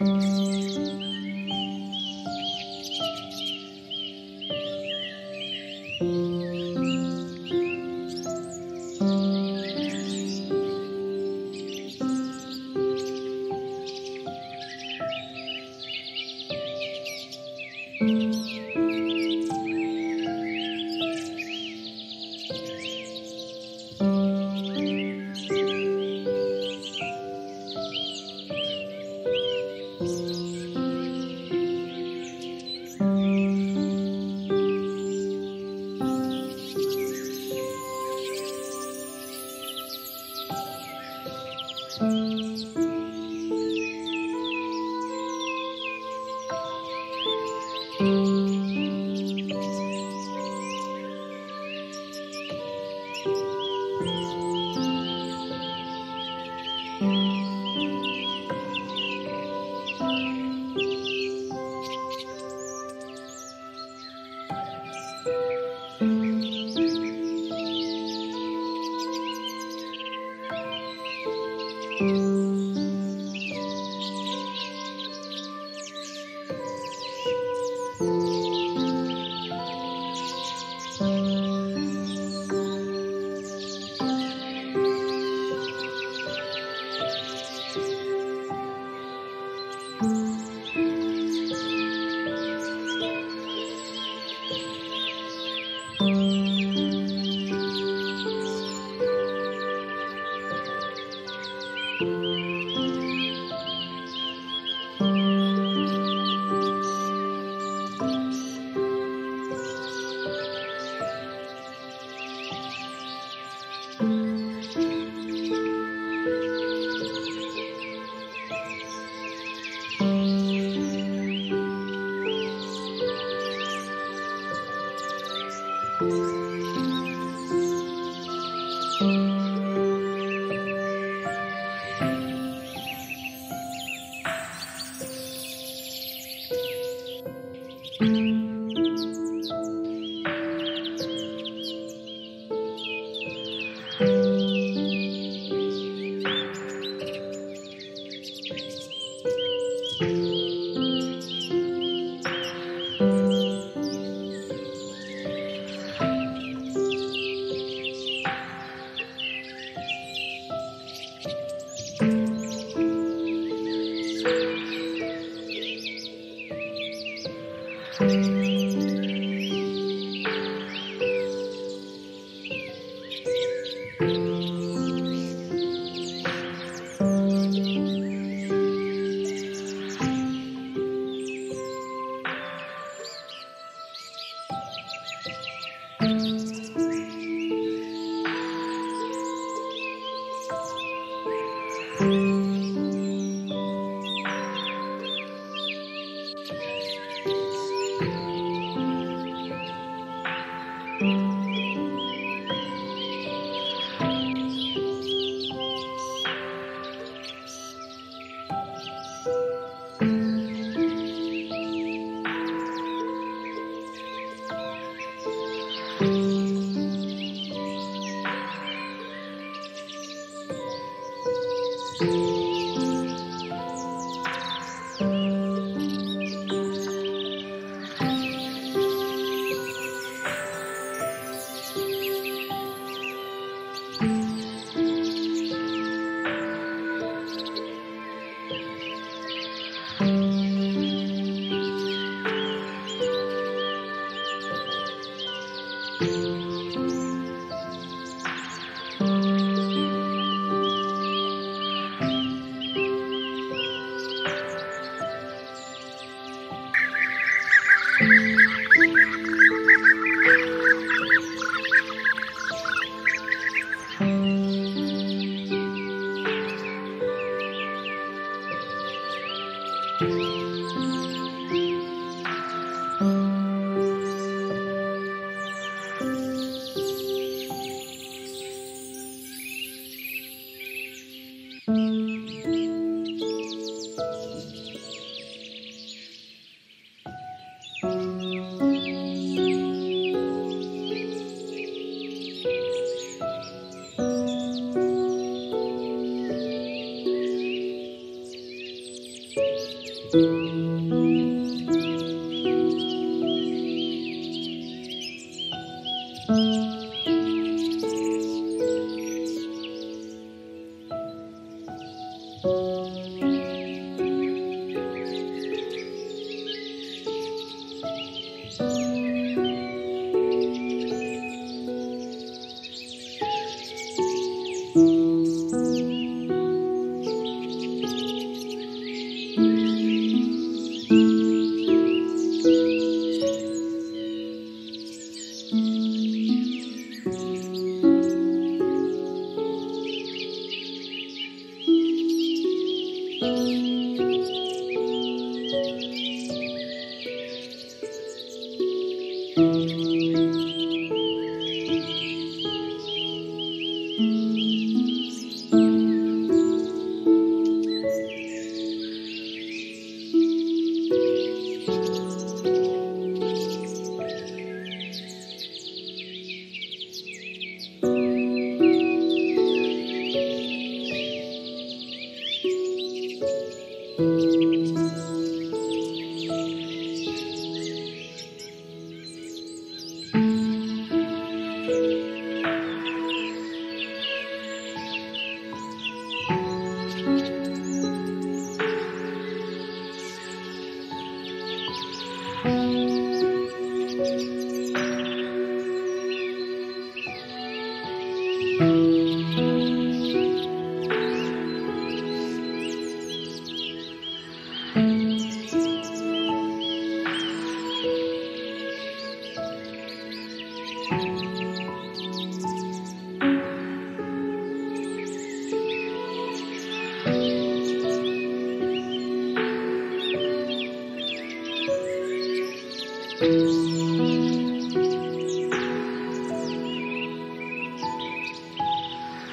Música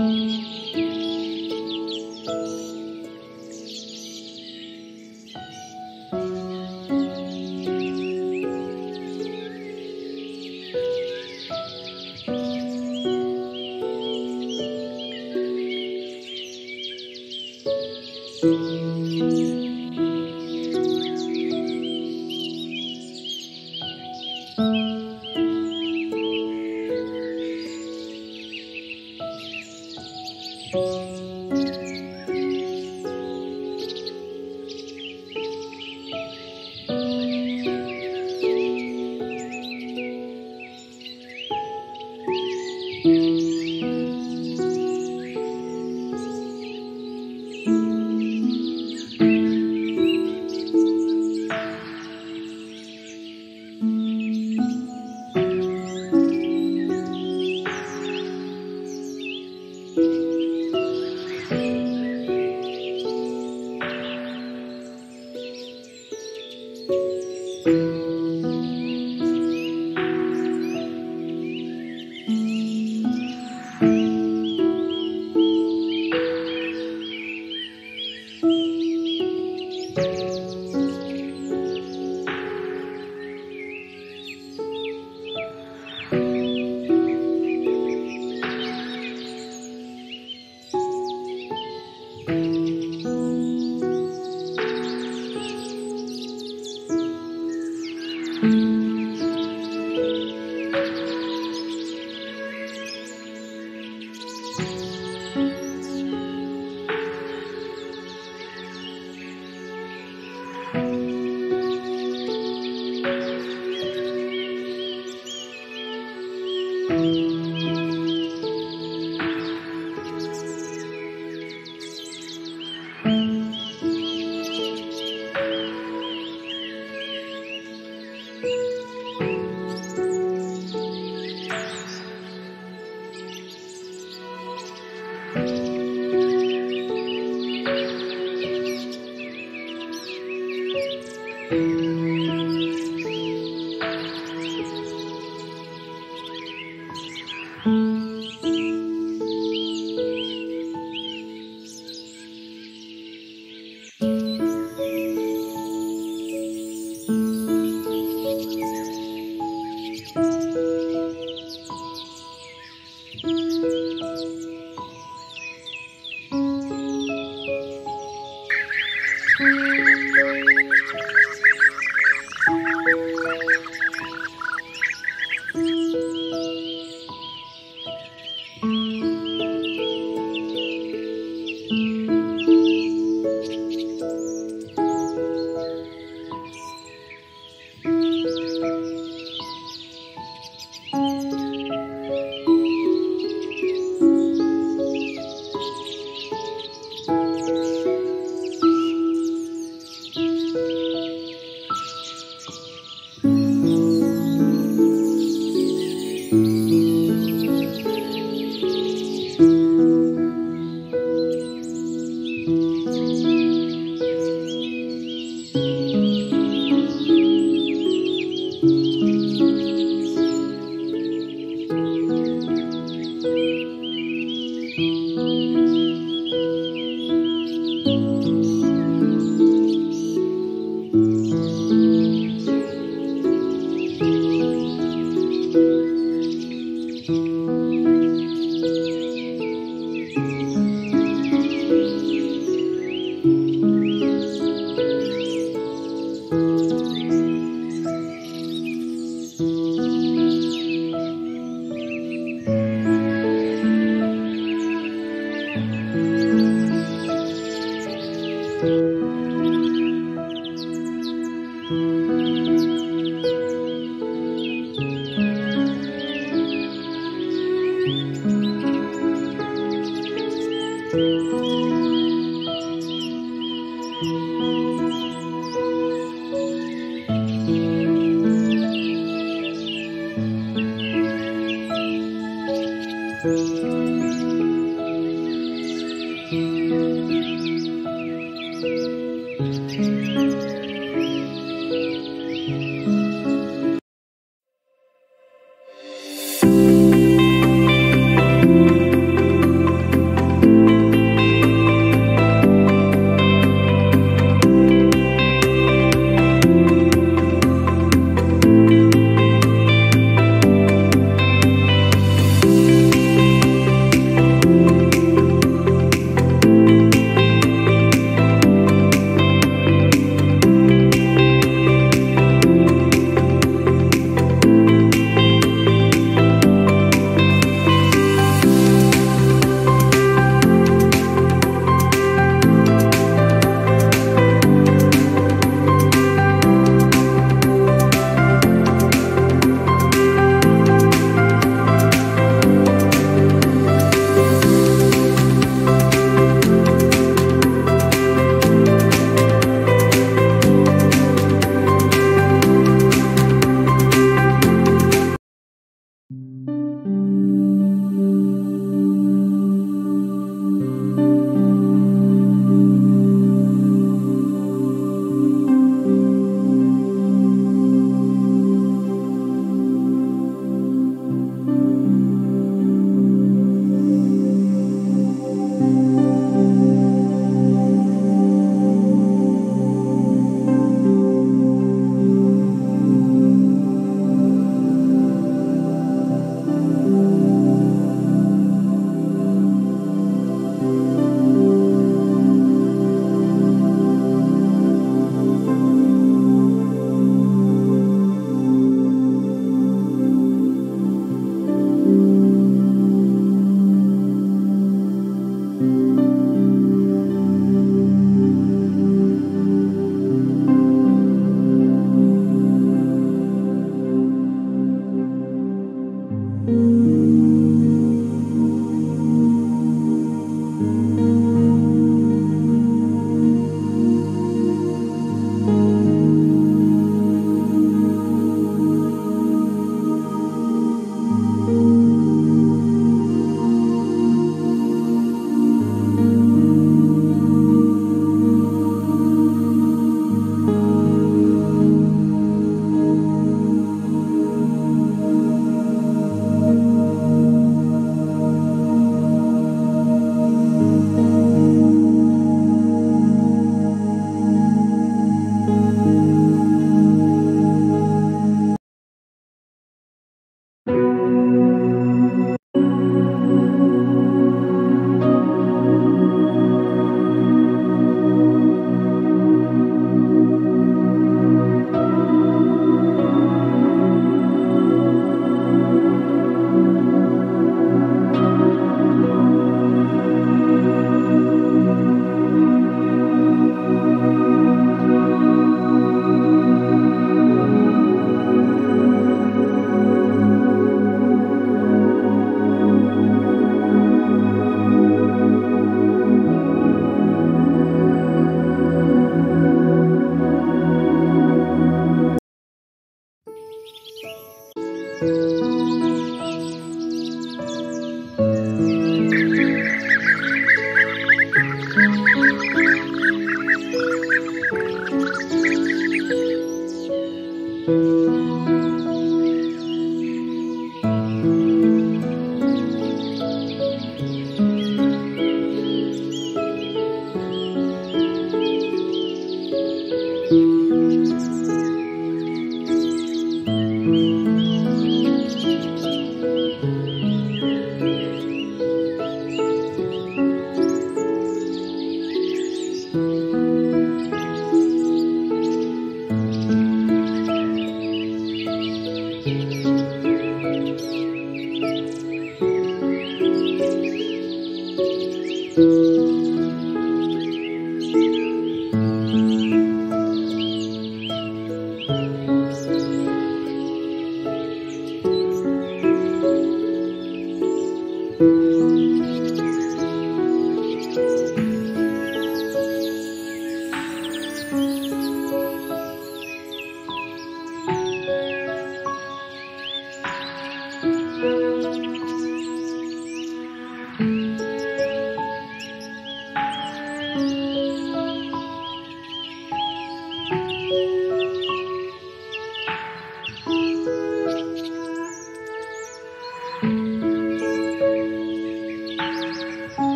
Música